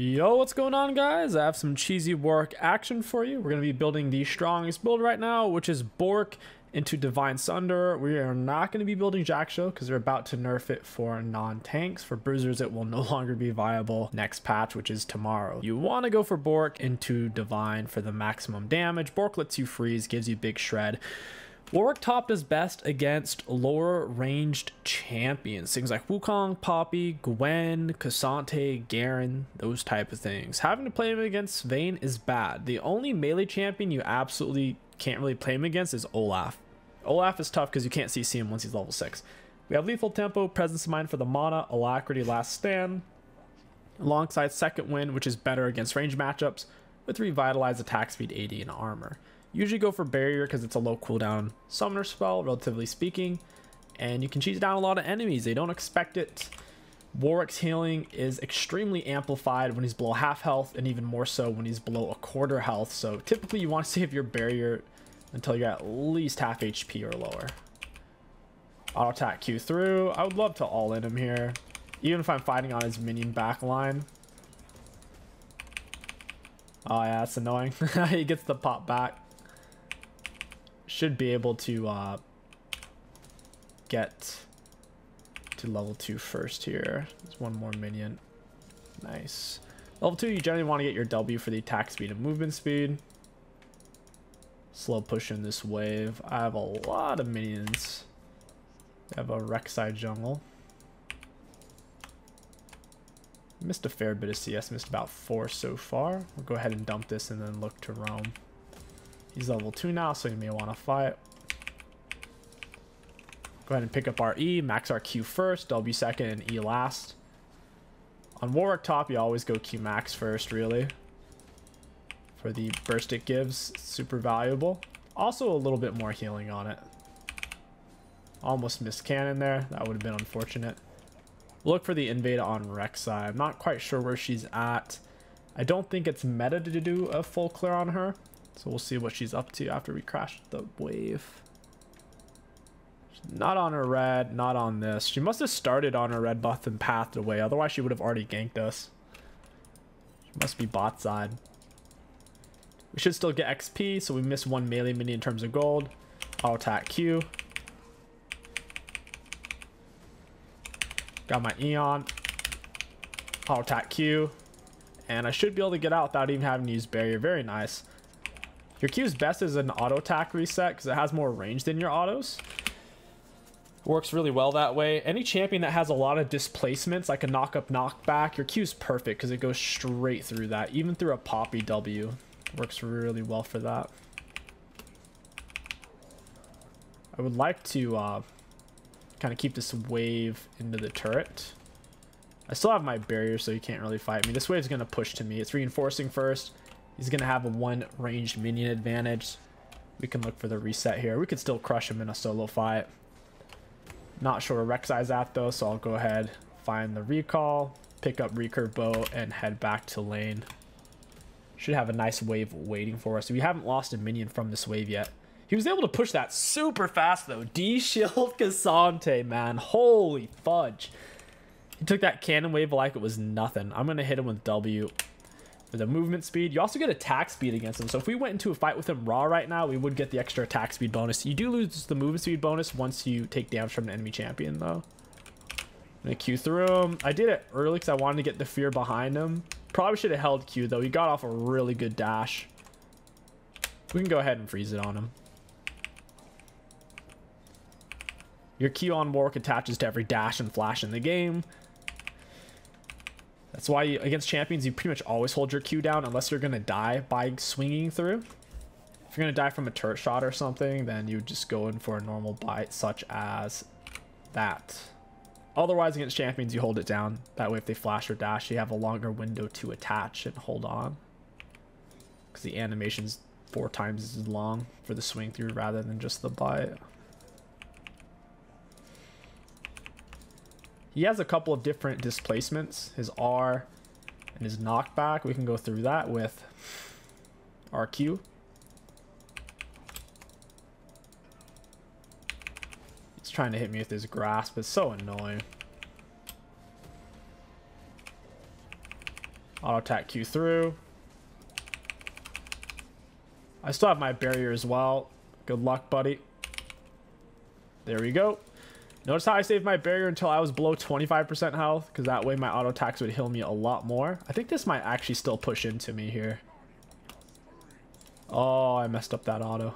Yo, what's going on guys? I have some cheesy Bork action for you. We're going to be building the strongest build right now, which is Bork into Divine Sunder. We are not going to be building Jak'Sho because they're about to nerf it for non-tanks. For bruisers, it will no longer be viable next patch, which is tomorrow. You want to go for Bork into Divine for the maximum damage. Bork lets you freeze, gives you big shred. Warwick top does best against lower ranged champions. Things like Wukong, Poppy, Gwen, K'Sante, Garen, those type of things. Having to play him against Vayne is bad. The only melee champion you absolutely can't really play him against is Olaf. Olaf is tough because you can't CC him once he's level 6. We have Lethal Tempo, Presence of Mind for the Mana, Alacrity, Last Stand, alongside Second Wind, which is better against range matchups, with Revitalize, Attack Speed, 80, and Armor. Usually go for barrier because it's a low cooldown summoner spell, relatively speaking. And you can cheese down a lot of enemies. They don't expect it. Warwick's healing is extremely amplified when he's below half health and even more so when he's below a quarter health. So typically you want to save your barrier until you're at least half HP or lower. Auto attack Q through. I would love to all in him here. Even if I'm fighting on his minion back line. Oh yeah, that's annoying. he gets the pop back should be able to uh, get to level 2 first here. There's one more minion. Nice. Level 2, you generally want to get your W for the attack speed and movement speed. Slow push in this wave. I have a lot of minions. I have a Rek'Sai jungle. Missed a fair bit of CS, missed about 4 so far. We'll go ahead and dump this and then look to roam. He's level 2 now, so you may want to fight. Go ahead and pick up our E, max our Q first, W second, and E last. On Warwick top, you always go Q max first, really. For the burst it gives, super valuable. Also a little bit more healing on it. Almost missed cannon there. That would have been unfortunate. Look for the invade on Rek'Sai. I'm not quite sure where she's at. I don't think it's meta to do a full clear on her. So we'll see what she's up to after we crash the wave. She's not on her red, not on this. She must have started on her red buff and pathed away. Otherwise, she would have already ganked us. She must be bot side. We should still get XP, so we miss one melee mini in terms of gold. I'll attack Q. Got my Eon. I'll attack Q. And I should be able to get out without even having to use barrier. Very nice. Your Q's best is an auto attack reset because it has more range than your autos. Works really well that way. Any champion that has a lot of displacements, like a knock up knockback, your Q's perfect because it goes straight through that. Even through a Poppy W. Works really well for that. I would like to uh, kind of keep this wave into the turret. I still have my barrier, so you can't really fight me. This wave is going to push to me. It's reinforcing first. He's going to have a one ranged minion advantage. We can look for the reset here. We could still crush him in a solo fight. Not sure where Rek'Sai's at though, so I'll go ahead, find the recall, pick up recurve bow, and head back to lane. Should have a nice wave waiting for us. We haven't lost a minion from this wave yet. He was able to push that super fast though. D-Shield K'Sante, man. Holy fudge. He took that cannon wave like it was nothing. I'm going to hit him with W the movement speed. You also get attack speed against him. So if we went into a fight with him raw right now, we would get the extra attack speed bonus. You do lose the movement speed bonus once you take damage from an enemy champion, though. I'm going to Q through him. I did it early because I wanted to get the fear behind him. Probably should have held Q, though. He got off a really good dash. We can go ahead and freeze it on him. Your Q on Warwick attaches to every dash and flash in the game. That's why you, against champions, you pretty much always hold your Q down unless you're going to die by swinging through. If you're going to die from a turret shot or something, then you just go in for a normal bite such as that. Otherwise, against champions, you hold it down. That way, if they flash or dash, you have a longer window to attach and hold on. Because the animation's four times as long for the swing through rather than just the bite. He has a couple of different displacements. His R and his knockback. We can go through that with RQ. He's trying to hit me with his grasp. It's so annoying. Auto attack Q through. I still have my barrier as well. Good luck, buddy. There we go. Notice how I saved my barrier until I was below 25% health, because that way my auto attacks would heal me a lot more. I think this might actually still push into me here. Oh, I messed up that auto.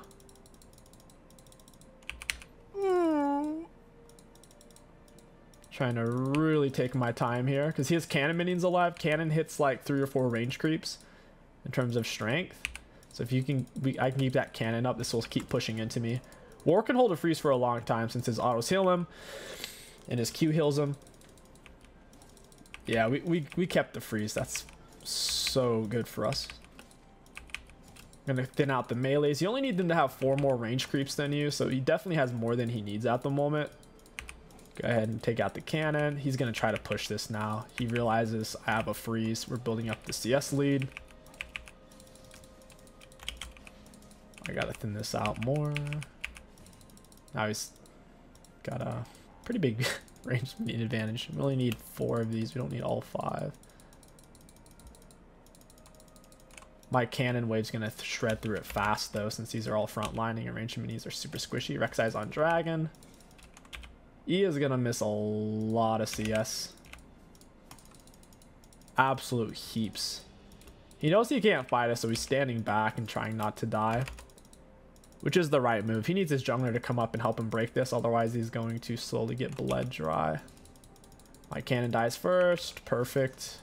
Trying to really take my time here, because he has cannon minions alive. Cannon hits like three or four range creeps in terms of strength. So if you can, we, I can keep that cannon up, this will keep pushing into me. War can hold a freeze for a long time since his autos heal him and his Q heals him. Yeah, we, we, we kept the freeze. That's so good for us. Gonna thin out the melees. You only need them to have four more range creeps than you, so he definitely has more than he needs at the moment. Go ahead and take out the cannon. He's gonna try to push this now. He realizes I have a freeze. We're building up the CS lead. I gotta thin this out more. Now he's got a pretty big range advantage. We only need four of these. We don't need all five. My cannon wave's gonna th shred through it fast though, since these are all front lining and range minis are super squishy. Rek'Sai's on dragon. E is gonna miss a lot of CS. Absolute heaps. He knows he can't fight us, so he's standing back and trying not to die. Which is the right move. He needs his jungler to come up and help him break this, otherwise he's going to slowly get bled dry. My cannon dies first. Perfect.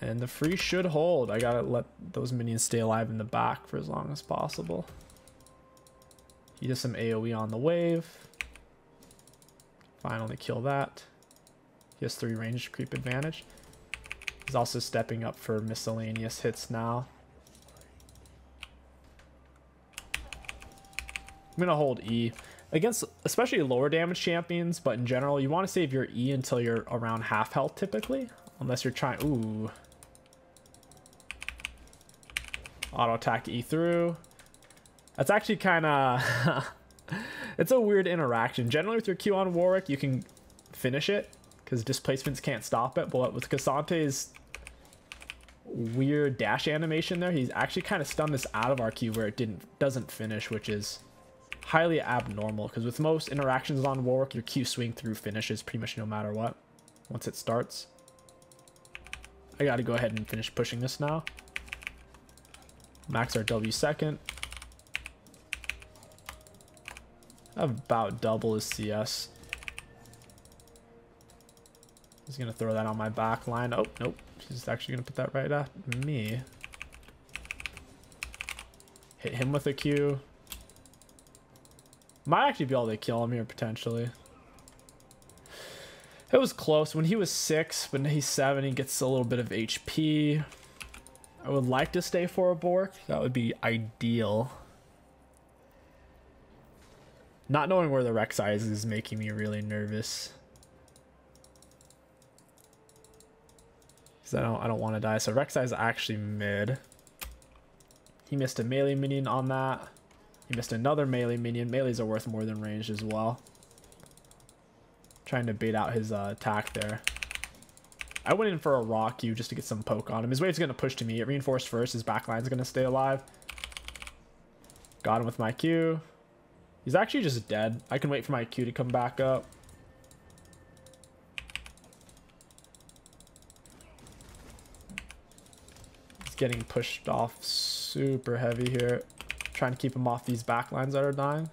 And the free should hold. I gotta let those minions stay alive in the back for as long as possible. He does some AoE on the wave. Finally kill that. He has three range creep advantage. He's also stepping up for miscellaneous hits now. I'm going to hold E. Against especially lower damage champions, but in general, you want to save your E until you're around half health typically. Unless you're trying... Ooh. Auto attack E through. That's actually kind of... it's a weird interaction. Generally with your Q on Warwick, you can finish it because displacements can't stop it. But with K'Sante's weird dash animation there, he's actually kind of stunned this out of our Q where it didn't doesn't finish, which is highly abnormal because with most interactions on Warwick, your Q swing through finishes pretty much no matter what once it starts. I got to go ahead and finish pushing this now. Max our W second. About double his CS. He's to throw that on my back line. Oh, nope. He's actually to put that right at me. Hit him with a Q. Might actually be able to kill him here, potentially. It was close. When he was 6, but now he's 7, he gets a little bit of HP. I would like to stay for a Bork. That would be ideal. Not knowing where the Rek'Sai is is making me really nervous. Because I don't, I don't want to die. So Rek'Sai is actually mid. He missed a melee minion on that. He missed another melee minion. Melees are worth more than ranged as well. Trying to bait out his uh, attack there. I went in for a rock you just to get some poke on him. His wave's going to push to me. It reinforced first. His backline's going to stay alive. Got him with my Q. He's actually just dead. I can wait for my Q to come back up. He's getting pushed off super heavy here. Trying to keep him off these backlines that are dying.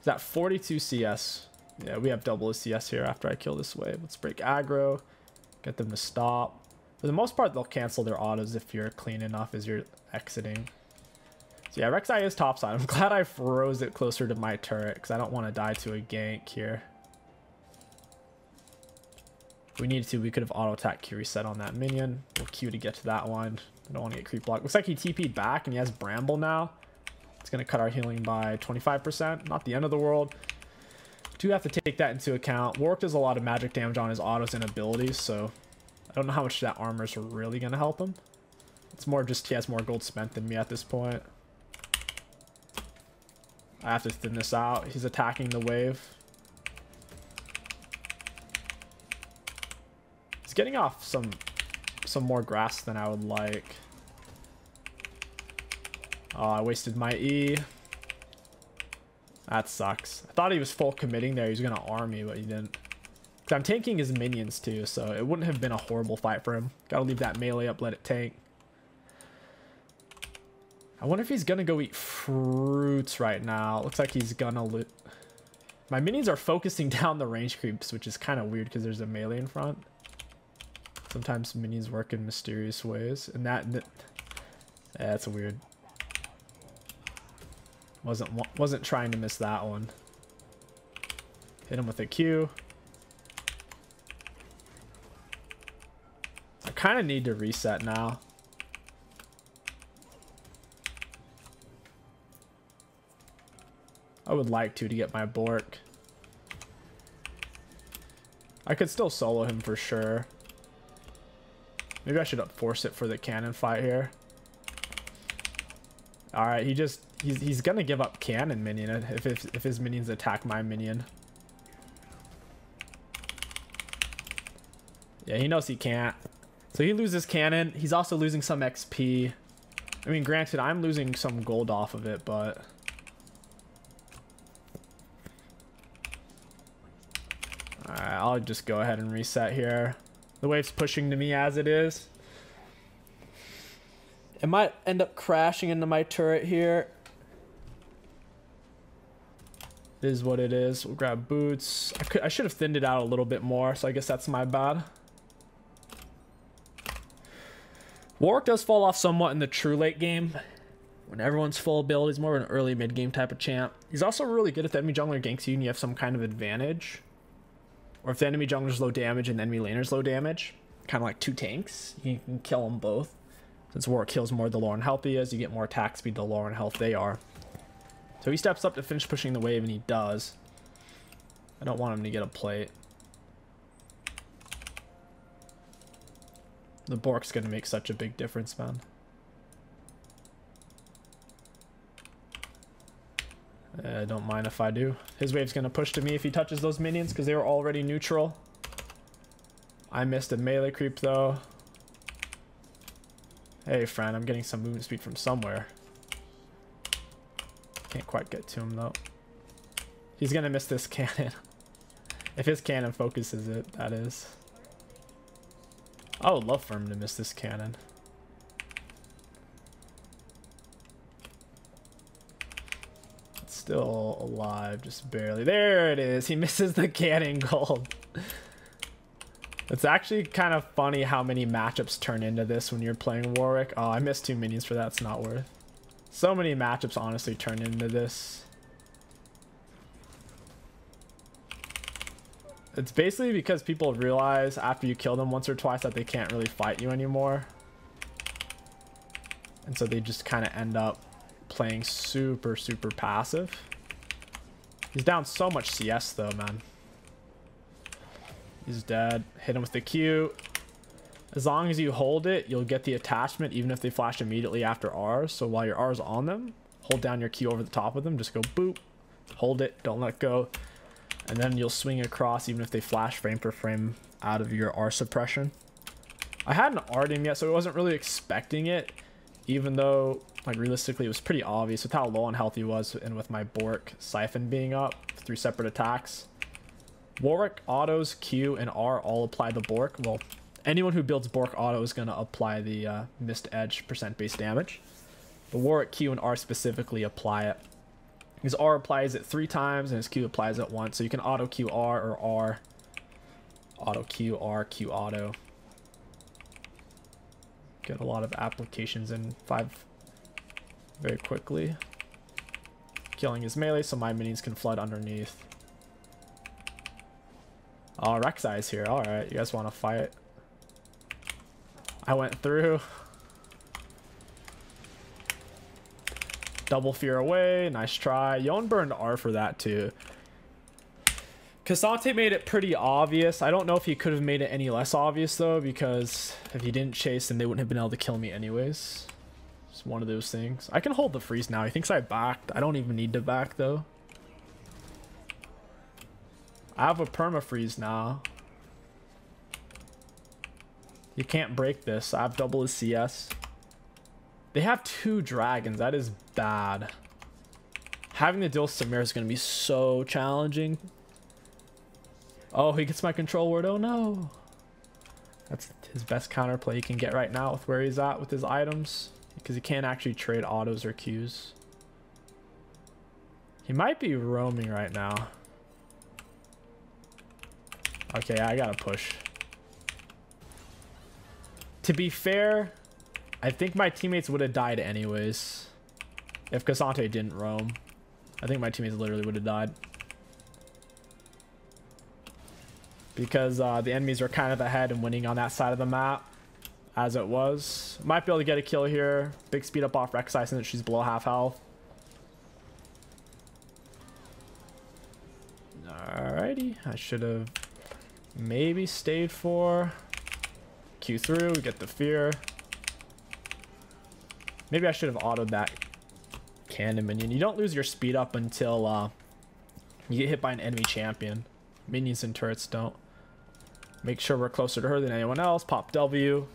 Is that 42 CS. Yeah, we have double CS here after I kill this wave. Let's break aggro. Get them to stop. For the most part, they'll cancel their autos if you're clean enough as you're exiting. So yeah, Rek'Sai is topside. I'm glad I froze it closer to my turret because I don't want to die to a gank here. If we needed to, we could have auto attack Q reset on that minion. We'll Q to get to that one. I don't want to get creep blocked. Looks like he TP'd back and he has Bramble now. It's going to cut our healing by 25%. Not the end of the world. Do have to take that into account. Warwick does a lot of magic damage on his autos and abilities, so I don't know how much that armor is really going to help him. It's more just he has more gold spent than me at this point. I have to thin this out. He's attacking the wave. He's getting off some some more grass than I would like. Oh, I wasted my E. That sucks. I thought he was full committing there. He was going to arm me, but he didn't. I'm tanking his minions too, so it wouldn't have been a horrible fight for him. Gotta leave that melee up, let it tank. I wonder if he's gonna go eat fruits right now. Looks like he's gonna loot. My minions are focusing down the range creeps, which is kind of weird because there's a melee in front. Sometimes minions work in mysterious ways, and that, that yeah, that's weird. Wasn't wasn't trying to miss that one. Hit him with a Q. I kind of need to reset now. I would like to to get my Bork. I could still solo him for sure. Maybe I should force it for the cannon fight here. Alright, he just... He's, he's gonna give up cannon minion if, if, if his minions attack my minion. Yeah, he knows he can't. So he loses cannon. He's also losing some XP. I mean, granted, I'm losing some gold off of it, but... Alright, I'll just go ahead and reset here. The wave's pushing to me as it is. It might end up crashing into my turret here. It is what it is. We'll grab boots. I, could, I should have thinned it out a little bit more, so I guess that's my bad. Warwick does fall off somewhat in the true late game. When everyone's full build, he's more of an early mid game type of champ. He's also really good if the enemy jungler ganks you and you have some kind of advantage. Or if the enemy jungler's low damage and the enemy laner's low damage. Kind of like two tanks. You can kill them both. Since Warwick kills more the lower in health he is, you get more attack speed the lower in health they are. So he steps up to finish pushing the wave and he does. I don't want him to get a plate. The Bork's gonna make such a big difference, man. I don't mind if I do. His wave's gonna push to me if he touches those minions because they were already neutral. I missed a melee creep though. Hey friend, I'm getting some movement speed from somewhere. Can't quite get to him though. He's gonna miss this cannon. if his cannon focuses it, that is. I would love for him to miss this cannon. Still alive, just barely. There it is. He misses the cannon gold. It's actually kind of funny how many matchups turn into this when you're playing Warwick. Oh, I missed two minions for that. It's not worth. So many matchups honestly turn into this. It's basically because people realize after you kill them once or twice that they can't really fight you anymore. And so they just kind of end up playing super, super passive. He's down so much CS though, man. He's dead. Hit him with the Q. As long as you hold it, you'll get the attachment even if they flash immediately after R. So while your R is on them, hold down your Q over the top of them. Just go boop. Hold it. Don't let go and then you'll swing across even if they flash frame per frame out of your R suppression. I hadn't R'd him yet, so I wasn't really expecting it, even though, like, realistically, it was pretty obvious with how low on health he was and with my Bork Siphon being up, three separate attacks. Warwick, autos, Q, and R all apply the Bork. Well, anyone who builds Bork auto is going to apply the uh, missed edge percent base damage. But Warwick, Q, and R specifically apply it. His R applies it three times and his Q applies it once. So you can auto Q R or R. Auto Q R Q auto. Get a lot of applications in five very quickly. Killing his melee so my minions can flood underneath. Oh, Rek'Sai's here. Alright, you guys want to fight? I went through. Double fear away. Nice try. Yone burned R for that too. K'Sante made it pretty obvious. I don't know if he could have made it any less obvious though, because if he didn't chase, then they wouldn't have been able to kill me anyways. It's one of those things. I can hold the freeze now. He thinks I backed. I don't even need to back though. I have a perma freeze now. You can't break this. I have double his CS. They have two dragons. That is bad. Having to deal with Samira is going to be so challenging. Oh, he gets my control ward. Oh, no. That's his best counterplay he can get right now with where he's at with his items. Because he can't actually trade autos or Qs. He might be roaming right now. Okay, I gotta push. To be fair, I think my teammates would have died anyways. If K'Sante didn't roam. I think my teammates literally would have died. Because uh, the enemies are kind of ahead and winning on that side of the map. As it was. Might be able to get a kill here. Big speed up off Rek'Sai since she's below half health. Alrighty. I should have maybe stayed for Q through. Get the fear. Maybe I should have autoed that cannon minion. You don't lose your speed up until uh, you get hit by an enemy champion. Minions and turrets don't. Make sure we're closer to her than anyone else. Pop W.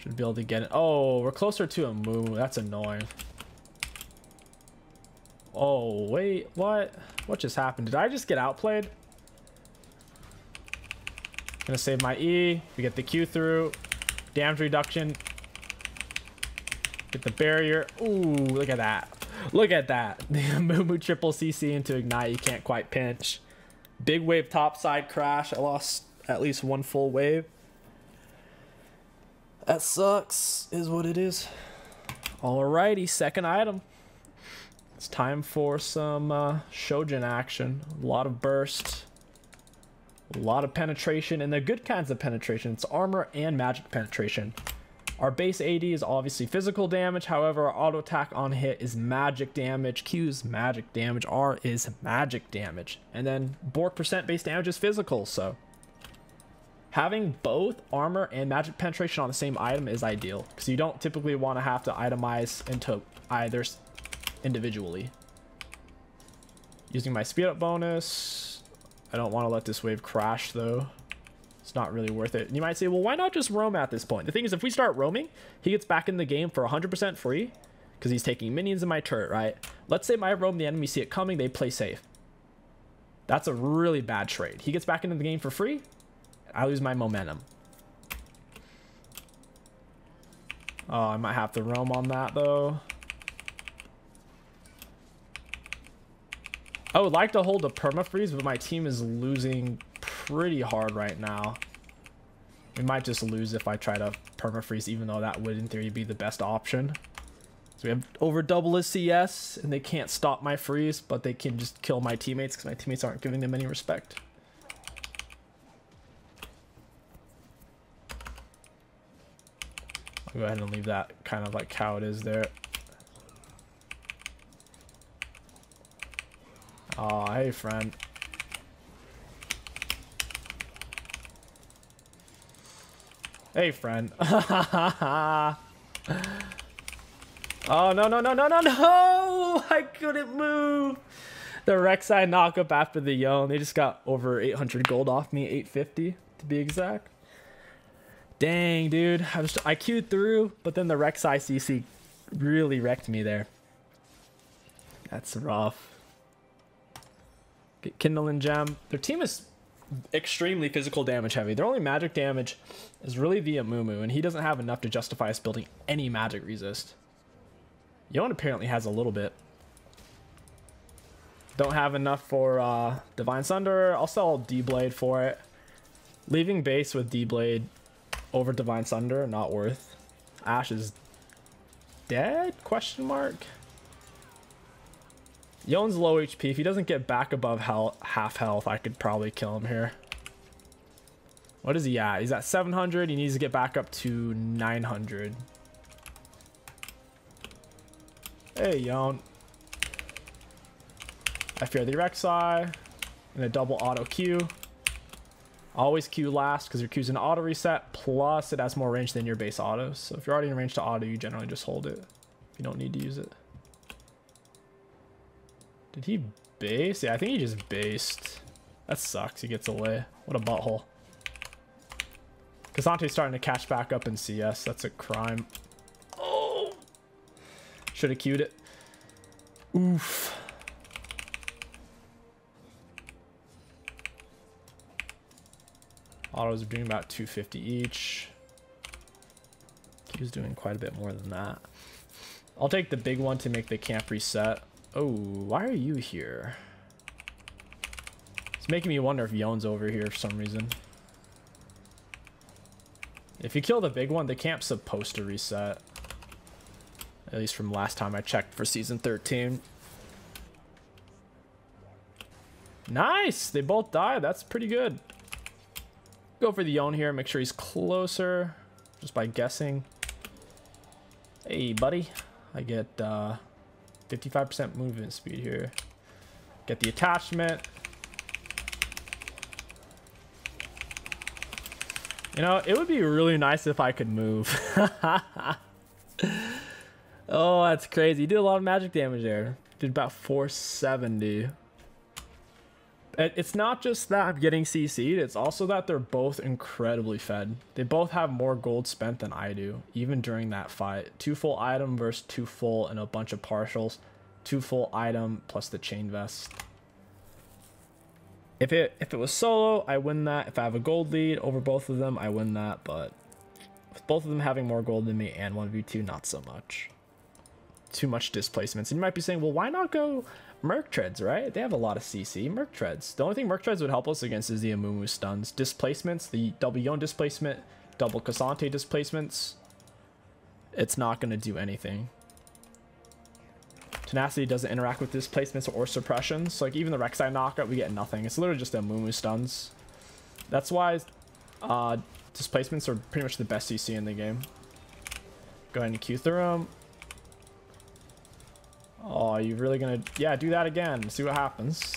Should be able to get it. Oh, we're closer to a Moo. That's annoying. Oh, wait. What? What just happened? Did I just get outplayed? Gonna save my E. We get the Q through. Damage reduction. Get the barrier. Ooh, look at that. Look at that. The Mumu triple CC into Ignite. You can't quite pinch. Big wave topside crash. I lost at least one full wave. That sucks, is what it is. Alrighty, second item. It's time for some uh, Shojin action. A lot of burst. A lot of penetration, and the good kinds of penetration. It's armor and magic penetration. Our base AD is obviously physical damage, however, our auto attack on hit is magic damage, Q's magic damage, R is magic damage, and then Bork percent base damage is physical, so having both armor and magic penetration on the same item is ideal, because you don't typically want to have to itemize into either individually. Using my speed up bonus, I don't want to let this wave crash though. It's not really worth it. And you might say, well, why not just roam at this point? The thing is, if we start roaming, he gets back in the game for 100% free because he's taking minions in my turret, right? Let's say my roam, the enemy see it coming, they play safe. That's a really bad trade. He gets back into the game for free. I lose my momentum. Oh, I might have to roam on that though. I would like to hold a perma freeze, but my team is losing pretty hard right now. We might just lose if I try to permafreeze, even though that would in theory be the best option. So we have over double his CS, and they can't stop my freeze, but they can just kill my teammates because my teammates aren't giving them any respect. Go ahead and leave that kind of like how it is there. Oh, hey friend. Hey, friend. oh, no, no, no, no, no, no! I couldn't move! The Rek'Sai knockup after the Yone. They just got over 800 gold off me. 850 to be exact. Dang, dude. I, I queued through, but then the Rek'Sai CC really wrecked me there. That's rough. Get Kindle and Gem. Their team is extremely physical damage heavy. Their only magic damage is really via Mumu, and he doesn't have enough to justify us building any magic resist. Yone apparently has a little bit. Don't have enough for uh, Divine Sunder. I'll sell D-Blade for it. Leaving base with D-Blade over Divine Sunder, not worth. Ashe is dead? Question mark. Yone's low HP. If he doesn't get back above health, half health, I could probably kill him here. What is he at? He's at 700. He needs to get back up to 900. Hey, Yone. I fear the Rek'Sai. And a double auto Q. Always queue last because your Q's an auto reset. Plus, it has more range than your base auto. So if you're already in range to auto, you generally just hold it. You don't need to use it. Did he base? Yeah, I think he just based. That sucks. He gets away. What a butthole. K'Sante's starting to catch back up in CS. That's a crime. Oh! Should have queued it. Oof. Autos are doing about 250 each. Q's doing quite a bit more than that. I'll take the big one to make the camp reset. Oh, why are you here? It's making me wonder if Yone's over here for some reason. If you kill the big one, the camp's supposed to reset. At least from last time I checked for season 13. Nice! They both died. That's pretty good. Go for the Yone here. Make sure he's closer. Just by guessing. Hey, buddy. I get 55% uh, movement speed here. Get the attachment. You know, it would be really nice if I could move. oh, that's crazy. You did a lot of magic damage there. Did about 470. It's not just that I'm getting CC'd, it's also that they're both incredibly fed. They both have more gold spent than I do, even during that fight. Two full item versus two full and a bunch of partials. Two full item plus the chain vest. If it if it was solo, I win that. If I have a gold lead over both of them, I win that. But with both of them having more gold than me and 1v2, not so much. Too much displacements. And you might be saying, well, why not go Merc Treads, right? They have a lot of CC. Merc Treads. The only thing Merc Treads would help us against is the Amumu stuns. Displacements, the double Yone displacement, double K'Sante displacements. It's not going to do anything. Tenacity doesn't interact with displacements or suppressions. So like even the Rek'Sai knockout, we get nothing. It's literally just Amumu stuns. That's why uh, displacements are pretty much the best CC in the game. Go ahead and Q through them. Oh, are you really gonna... Yeah, do that again. See what happens.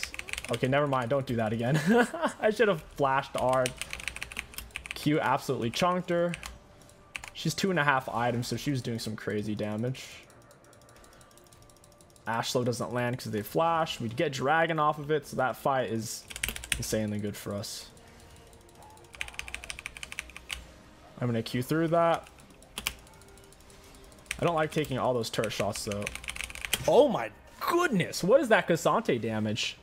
Okay, never mind. Don't do that again. I should have flashed R. Q absolutely chunked her. She's two and a half items, so she was doing some crazy damage. Ashlow doesn't land because they flash. We get Dragon off of it, so that fight is insanely good for us. I'm going to Q through that. I don't like taking all those turret shots, though. Oh my goodness. What is that K'Sante damage?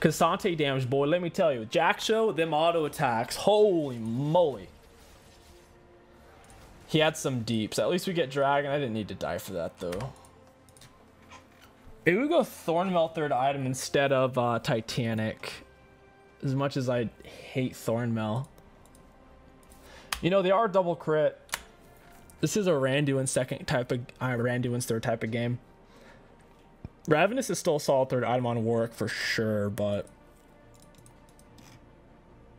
K'Sante damage, boy. Let me tell you. Jak'Sho, them auto attacks. Holy moly. He had some deeps. At least we get Dragon. I didn't need to die for that, though. Maybe we go Thornmail third item instead of uh, Titanic. As much as I hate Thornmail. You know, they are double crit. This is a Randuin second type of... Uh, Randuin's third type of game. Ravenous is still a solid third item on Warwick for sure, but...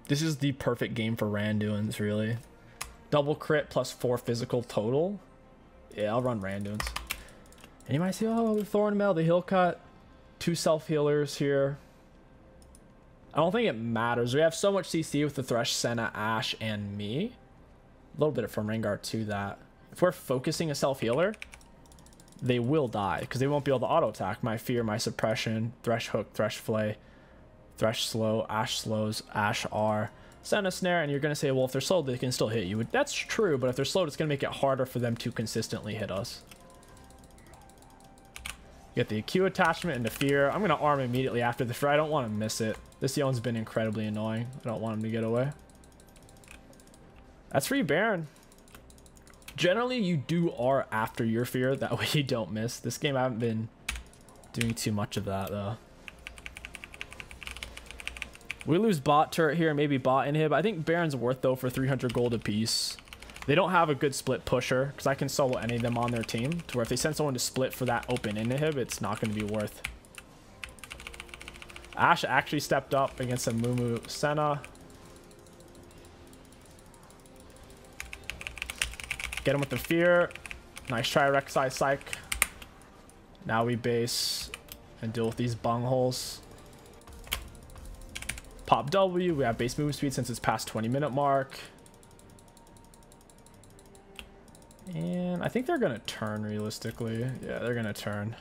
This is the perfect game for Randuins, really. Double crit plus four physical total. Yeah, I'll run Randuins. And you might say, oh, Thornmail, the heal cut, two self healers here. I don't think it matters. We have so much CC with the Thresh, Senna, Ashe, and me. A little bit of from Rengar to that. If we're focusing a self healer, they will die because they won't be able to auto attack. My fear, my suppression, Thresh hook, Thresh flay, Thresh slow, Ashe slows, Ashe R. Senna snare, and you're going to say, well, if they're slow, they can still hit you. That's true, but if they're slowed, it's going to make it harder for them to consistently hit us. Get the Q attachment into Fear. I'm going to arm immediately after the Fear. I don't want to miss it. This Yone's been incredibly annoying. I don't want him to get away. That's free Baron. Generally, you do R after your Fear. That way you don't miss. This game, I haven't been doing too much of that, though. We lose bot turret here, maybe bot inhib. I think Baron's worth, though, for 300 gold apiece. They don't have a good split pusher because I can solo any of them on their team to where if they send someone to split for that open inhib, it's not going to be worth. Ashe actually stepped up against a Mumu Senna. Get him with the fear. Nice try, Rek'Sai Psych. Now we base and deal with these bung holes. Pop W. We have base move speed since it's past 20 minute mark. And I think they're going to turn realistically. Yeah, they're going to turn.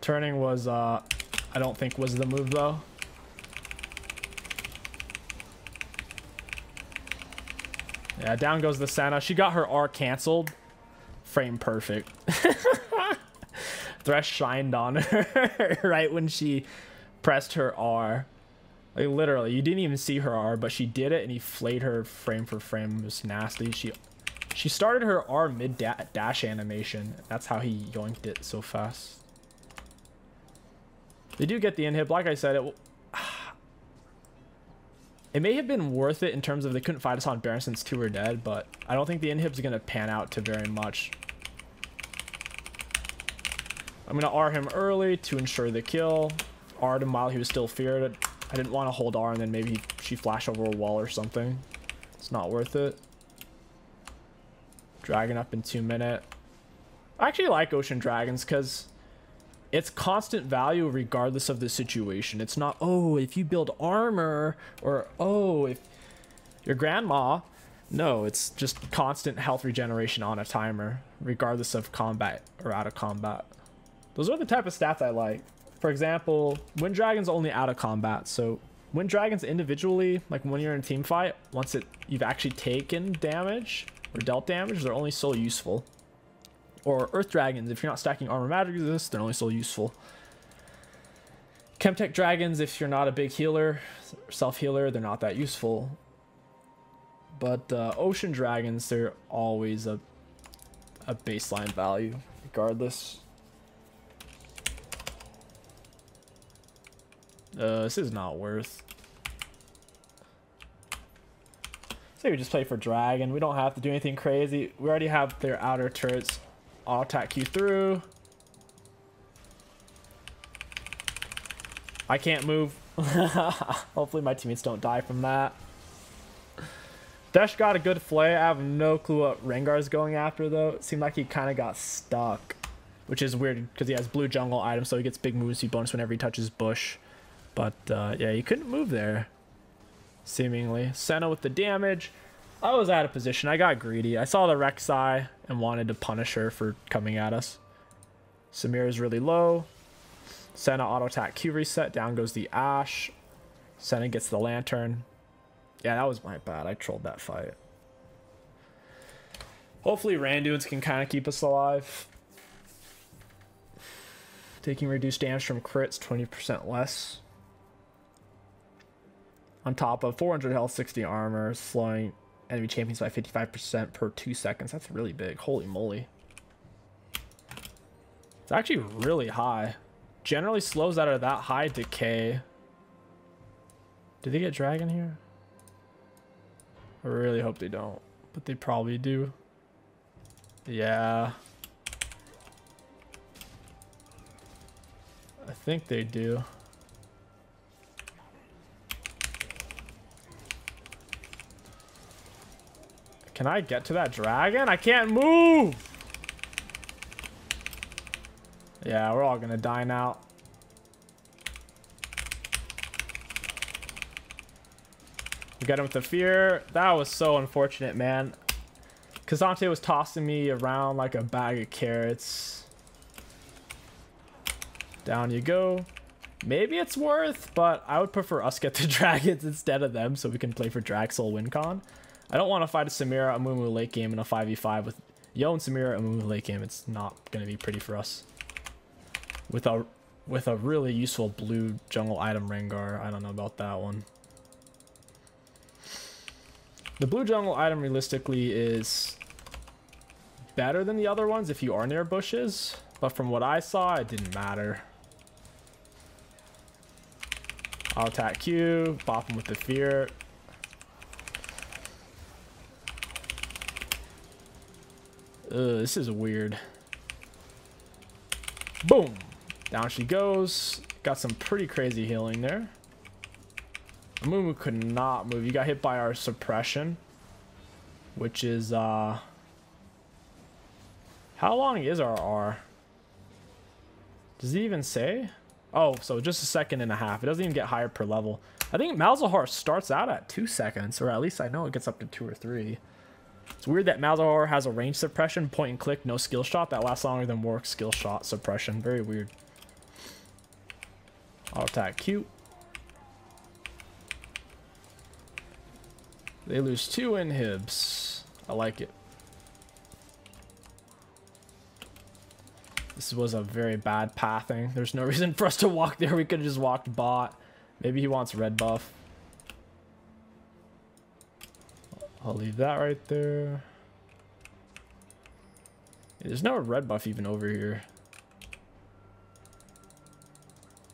Turning was, uh, I don't think was the move though. Yeah, down goes the Senna. She got her R canceled. Frame perfect. Thresh shined on her right when she pressed her R. Like literally, you didn't even see her R, but she did it and he flayed her frame for frame. It was nasty. She she started her R mid da dash animation. That's how he yoinked it so fast. They do get the inhib. Like I said, it it may have been worth it in terms of they couldn't fight us on Baron since two were dead, but I don't think the inhib's is going to pan out to very much. I'm going to R him early to ensure the kill. R'd him while he was still feared. I didn't want to hold R and then maybe she flash over a wall or something. It's not worth it. Dragon up in two minute. I actually like Ocean Dragons because it's constant value regardless of the situation. It's not, oh, if you build armor or, oh, if your grandma. No, it's just constant health regeneration on a timer regardless of combat or out of combat. Those are the type of stats I like. For example, Wind Dragon's only out of combat, so Wind Dragons individually, like when you're in a team fight, once it you've actually taken damage or dealt damage, they're only so useful. Or Earth Dragons, if you're not stacking armor magic resist, they're only so useful. Chemtech Dragons, if you're not a big healer, self-healer, they're not that useful. But uh, Ocean Dragons, they're always a, a baseline value, regardless. Uh, this is not worth. Say we just play for Dragon. We don't have to do anything crazy. We already have their outer turrets. I'll attack you through. I can't move. Hopefully my teammates don't die from that. Thresh got a good flay. I have no clue what Rengar is going after though. It seemed like he kind of got stuck. Which is weird because he has blue jungle items so he gets big move speed bonus whenever he touches bush. But uh, yeah, he couldn't move there, seemingly. Senna with the damage. I was out of position. I got greedy. I saw the Rek'Sai and wanted to punish her for coming at us. Samira is really low. Senna auto attack Q reset. Down goes the Ashe. Senna gets the Lantern. Yeah, that was my bad. I trolled that fight. Hopefully Randuin's can kind of keep us alive. Taking reduced damage from crits, 20% less on top of 400 health, 60 armor, slowing enemy champions by 55% per two seconds. That's really big. Holy moly. It's actually really high. Generally slows out of that high decay. Did they get dragon here? I really hope they don't, but they probably do. Yeah. I think they do. Can I get to that dragon? I can't move! Yeah, we're all gonna die now. We got him with the fear. That was so unfortunate, man. K'Sante was tossing me around like a bag of carrots. Down you go. Maybe it's worth, but I would prefer us get the dragons instead of them so we can play for Dragsoul WinCon. I don't want to fight a Samira Amumu late game in a 5v5 with Yo and Samira Amumu late game. It's not going to be pretty for us. With a with a really useful blue jungle item Rengar. I don't know about that one. The blue jungle item realistically is better than the other ones if you are near bushes. But from what I saw, it didn't matter. I'll attack Q, bop him with the fear. Ugh, this is weird. Boom. Down she goes. Got some pretty crazy healing there. Mumu could not move. You got hit by our suppression. Which is, uh... How long is our R? Does he even say? Oh, so just a second and a half. It doesn't even get higher per level. I think Malzahar starts out at two seconds, or at least I know it gets up to two or three. It's weird that Malzahar has a range suppression, point and click, no skill shot. That lasts longer than Warwick's skill shot suppression. Very weird. Auto attack Q. They lose two inhibs. I like it. This was a very bad pathing. There's no reason for us to walk there. We could have just walked bot. Maybe he wants red buff. I'll leave that right there. There's no red buff even over here.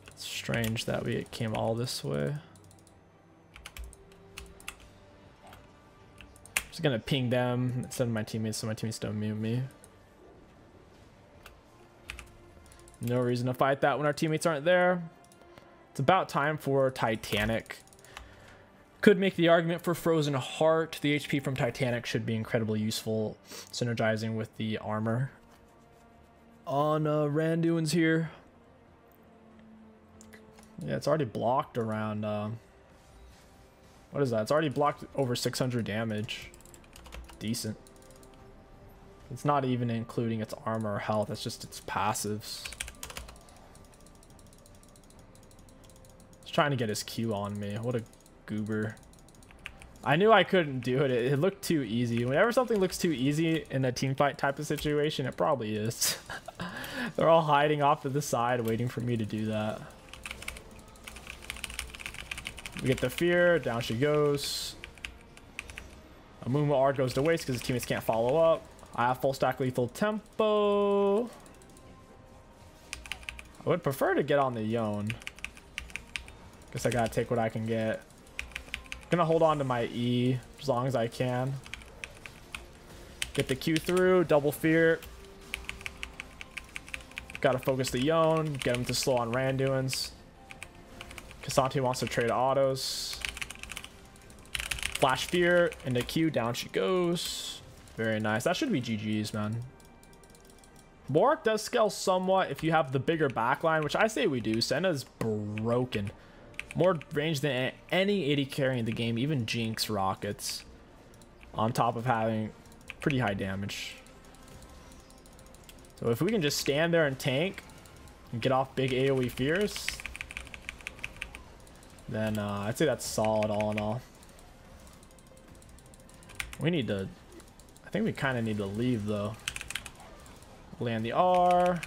It's strange that we came all this way. I'm Just gonna ping them instead of my teammates so my teammates don't mute me. No reason to fight that when our teammates aren't there. It's about time for Titanic. Could make the argument for Frozen Heart. The HP from Titanic should be incredibly useful, synergizing with the armor. On uh, Randuin's here. Yeah, it's already blocked around... Uh, what is that? It's already blocked over 600 damage. Decent. It's not even including its armor or health, it's just its passives. It's trying to get his Q on me. What a goober. I knew I couldn't do it. it. Looked too easy. Whenever something looks too easy in a team fight type of situation, it probably is. They're all hiding off to the side waiting for me to do that. We get the fear. Down she goes. Amumu art goes to waste because his teammates can't follow up. I have full stack lethal tempo. I would prefer to get on the Yone. Guess I gotta take what I can get. Gonna hold on to my E as long as I can. Get the Q through, double fear. Gotta focus the Yone, get him to slow on Randuin's. K'Sante wants to trade autos. Flash fear into Q, down she goes. Very nice. That should be GG's, man. Bork does scale somewhat if you have the bigger backline, which I say we do. Senna's broken. More range than any AD carry in the game, even Jinx rockets. On top of having pretty high damage. So if we can just stand there and tank and get off big AoE fears, then uh, I'd say that's solid all in all. We need to... I think we kind of need to leave though. Land the R.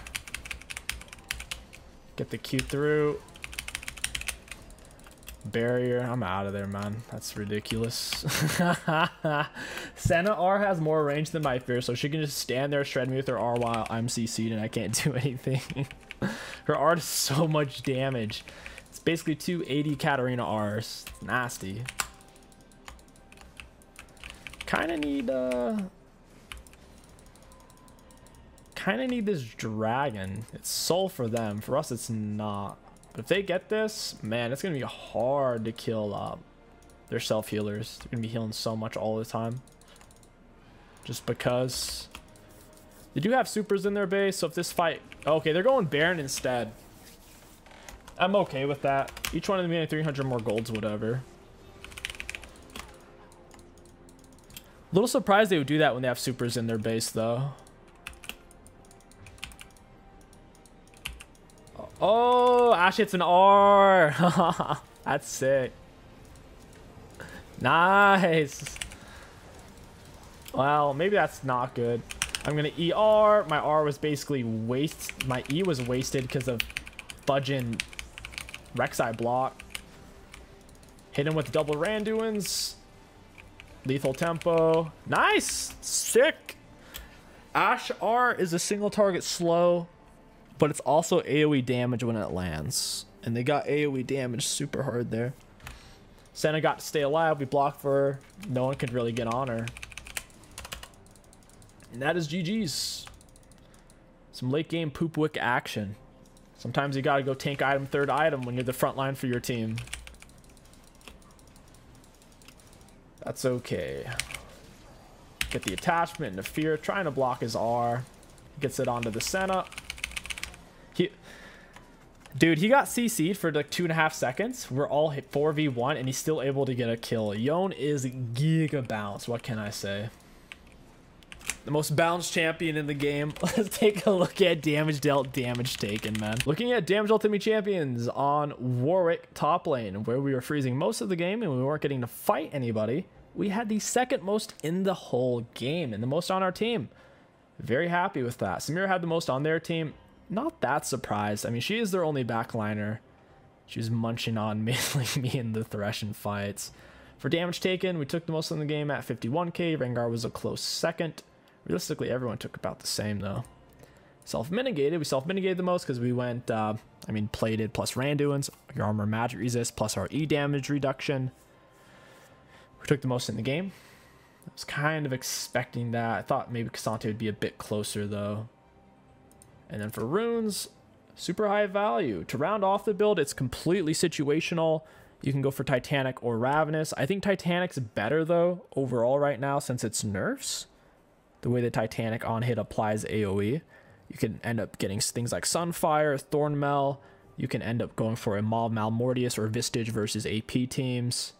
Get the Q through barrier. I'm out of there, man. That's ridiculous. Senna R has more range than my fear, so she can just stand there, shred me with her R while I'm CC'd and I can't do anything. her R does so much damage. It's basically two AD Katarina R's. Nasty. Kind of need, uh... Kind of need this dragon. It's soul for them. For us, it's not. If they get this, man, it's going to be hard to kill uh, their self-healers. They're going to be healing so much all the time. Just because. They do have supers in their base, so if this fight... Okay, they're going Baron instead. I'm okay with that. Each one of them getting 300 more golds, whatever. A little surprised they would do that when they have supers in their base, though. Oh, Ashe hits an R. That's sick. Nice. Well, maybe that's not good. I'm going to ER. My R was basically waste. My E was wasted because of fudging Rek'Sai block. Hit him with double Randuin's. Lethal tempo. Nice. Sick. Ashe R is a single target slow but it's also AoE damage when it lands. And they got AoE damage super hard there. Senna got to stay alive. We blocked for her. No one could really get on her. And that is GG's. Some late game poop wick action. Sometimes you gotta go tank item third item when you're the front line for your team. That's okay. Get the attachment and the fear. Trying to block his R. Gets it onto the Senna. Dude, he got CC'd for like two and a half seconds. We're all hit 4v1 and he's still able to get a kill. Yone is giga balanced. What can I say? The most balanced champion in the game. Let's take a look at damage dealt, damage taken, man. Looking at damage ultimate champions on Warwick top lane, where we were freezing most of the game and we weren't getting to fight anybody. we had the second most in the whole game and the most on our team. Very happy with that. Samira had the most on their team. Not that surprised. I mean, she is their only backliner. She was munching on mainly me in the Thresh fights. For damage taken, we took the most in the game at 51k. Rengar was a close second. Realistically, everyone took about the same though. Self-mitigated, we self-mitigated the most because we went, uh, I mean, plated plus Randuin's, your armor magic resist plus our E damage reduction. We took the most in the game. I was kind of expecting that. I thought maybe K'Sante would be a bit closer though. And then for runes, super high value. To round off the build, it's completely situational. You can go for Titanic or Ravenous. I think Titanic's better though overall right now since it's nerfs. The way the Titanic on hit applies AoE. You can end up getting things like Sunfire, Thornmail. You can end up going for a Maw Malmortius or Vistage versus AP teams.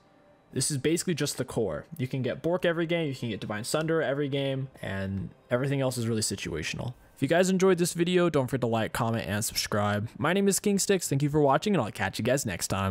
This is basically just the core. You can get Bork every game, you can get Divine Sunder every game, and everything else is really situational. If you guys enjoyed this video, don't forget to like, comment, and subscribe. My name is KingStix. Thank you for watching, and I'll catch you guys next time.